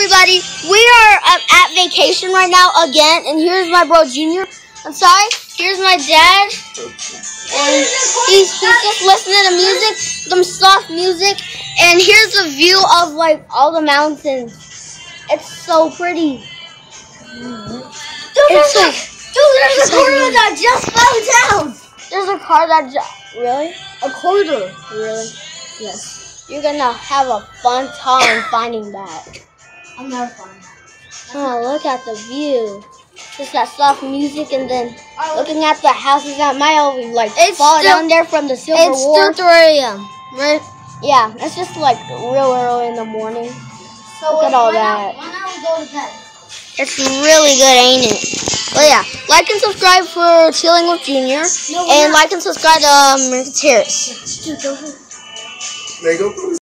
everybody. We are um, at vacation right now again, and here's my bro Junior. I'm sorry. Here's my dad, and he's he's just listening to music, some soft music, and here's a view of like all the mountains. It's so pretty. Dude, It's a, dude, there's a quarter that just fell down. there's a car that ju- really, A quarter. really, Yes. you're gonna have a fun time finding that. I'm never fine. Oh, look at the view. Just that soft music, and then looking at the houses that might all like It's fall still- down there from the Civil it's War. still 3 a.m. Right? yeah, it's just like real early in the morning. So Look at all that. Not, why not we go to bed? It's really good, ain't it? But yeah, like and subscribe for Chilling with Junior, No, and not. like and subscribe to um, Terrace. Dude, don't. There you go.